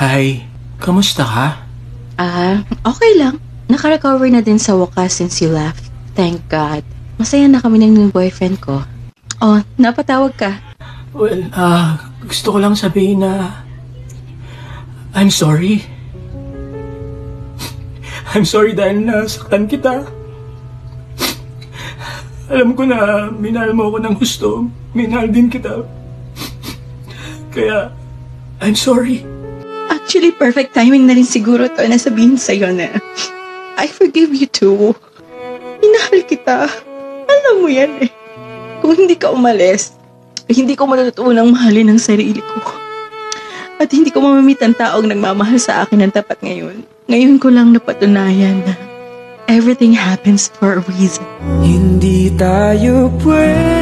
Hi, kamusta ka? Ah, okay lang. Naka-recover na din sa wakas since you left. Thank God. Masaya na kami ng boyfriend ko. Oh, napatawag ka. Well, ah, gusto ko lang sabihin na... I'm sorry. I'm sorry dahil nasaktan kita. Alam ko na minahal mo ako ng gusto. Minahal din kita. Kaya, I'm sorry. Actually, perfect timing na rin siguro to na sabihin sa'yo na I forgive you too. Minahal kita. Alam mo yan eh. Kung hindi ka umalis, hindi ko matutunang mahalin ang sarili ko. At hindi ko mamamit ang taong nagmamahal sa akin ng tapat ngayon. Ngayon ko lang napatunayan na everything happens for a reason. Hindi tayo pwede